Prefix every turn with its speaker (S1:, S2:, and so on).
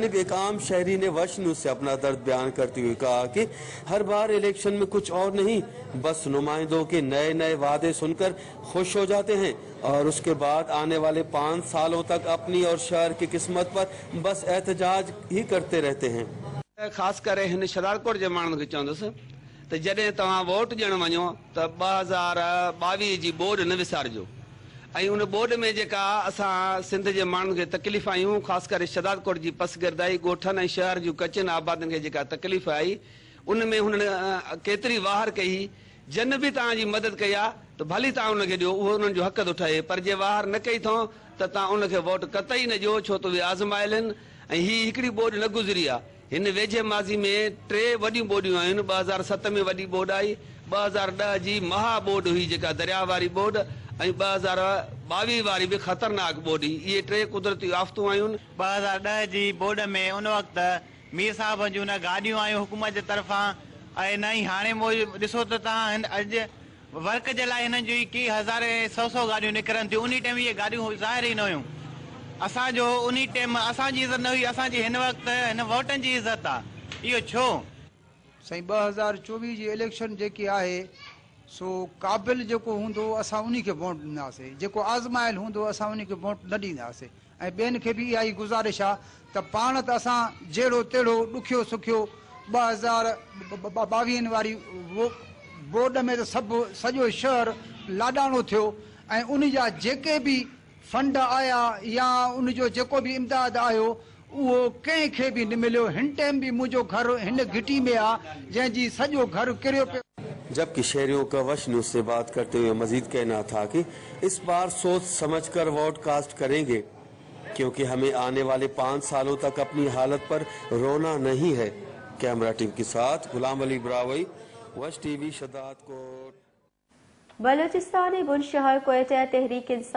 S1: आम शहरी ने वश न्यूज़ से अपना दर्द बयान करते हुए कहा कि हर बार इलेक्शन में कुछ और नहीं, बस नुमाइंदों के नए नए वादे सुनकर खुश हो जाते हैं और उसके बाद आने वाले पाँच सालों तक अपनी और शहर की किस्मत पर बस एहतजाज ही करते रहते हैं।
S2: खास करे शरारकोट जे माण्हुनि खे चवंदुसि त वोट ॾियणु वञो, त हज़ार ॿावीह बोर्ड न विसारिजो। ऐं उन बोर्ड में जेका असां सिंध जे माण्हुनि खे तकलीफ़ आयूं ख़ासि करे शदादकोट जी पसगिरदाई ॻोठनि ऐं शहर जूं कचनि आबादियुनि खे जेका तकलीफ़ आई, उन में हुननि केतिरी वाहर कई, जन बि तव्हांजी मदद कई आहे त भली उन्हनि जो हक़ थो ठहे, पर जे वाहर न कई अथऊं, त तव्हां उनखे वोट कतई न ॾियो, छो त उहे आज़मायल आहिनि, ऐं बोर्ड न गुज़री आहे हिन वेझे माज़ी में टे वॾियूं बोर्डियूं आहिनि हज़ार सत में वॾी बोर्ड आई, ॿ हज़ार ॾह जी महा बोर्ड हुई जेका दरिया वारी बोर्ड ऐं ॿ हज़ार ॿावीह वारी बि ख़तरनाक बोर्ड हुई। इहे टे कुदरती आफ़तूं आहिनि
S3: ॿ हज़ार ॾह जी बोर्ड में उन वक़्तु मीर साहब जूं न गाॾियूं आयूं हुकूमत जे तरफ़ां, ऐं न ई हाणे ॾिसो त तव्हां वर्क जे लाइ हिननि की हज़ारे सौ सौ गाॾियूं निकिरनि थियूं उन टाइम इहे गाॾियूं ज़ाहिर ई न हुयूं। असांजो उन टाइम असांजी इज़त न हुई, असांजी हिन वक़्तु, हिन जी छो?
S4: साईं, ॿ हज़ार चोवीह जी इलेक्शन जेकी आहे, सो क़ाबिल जेको हूंदो, असां उन वोट ॾींदासीं। जेको आज़मायल हूंदो, असां उन वोट न ॾींदासीं। ऐं ॿियनि खे बि इहा ई गुज़ारिश आहे त पाण त असां जहिड़ो तहिड़ो ॾुखियो सुखियो ॿ हज़ार ॿावीहनि वारी बोर्ड में त सभु सॼो शहर लाॾाणो थियो। ऐं उन जा जेके फंड आया या उन जो जेको बि इमदाद आयो उहो कंहिंखे बि न मिलियो। हिन टाइम बि मुंहिंजो घर हिन घिटी में आहे जंहिंजी सॼो घर किरियो पियो।
S1: जबकि शहरियों का वश न्यूज़ से बात करते हुए मजीद कहना था कि इस बार सोच समझकर वोट कास्ट करेंगे क्योंकि हमें आने वाले पाँच सालों तक अपनी हालत पर रोना नहीं है। कैमरा टीम के साथ गुलाम अली ब्रावई वश टीवी शदात कोट।
S5: बलोचिस्तान बुलशहर कोयटा तहरीक इंसाफ